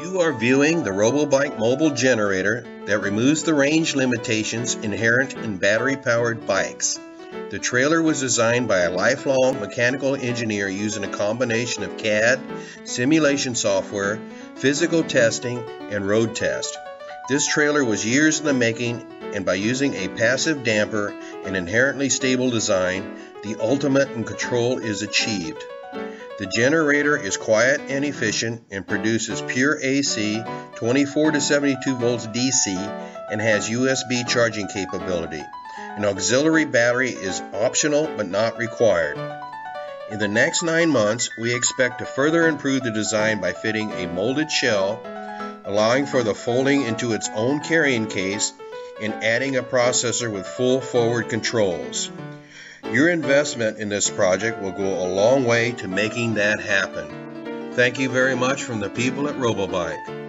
You are viewing the RoboBike mobile generator that removes the range limitations inherent in battery powered bikes. The trailer was designed by a lifelong mechanical engineer using a combination of CAD, simulation software, physical testing, and road test. This trailer was years in the making, and by using a passive damper and inherently stable design, the ultimate in control is achieved. The generator is quiet and efficient and produces pure AC 24 to 72 volts DC and has USB charging capability. An auxiliary battery is optional but not required. In the next nine months, we expect to further improve the design by fitting a molded shell, allowing for the folding into its own carrying case, and adding a processor with full forward controls. Your investment in this project will go a long way to making that happen. Thank you very much from the people at RoboBike.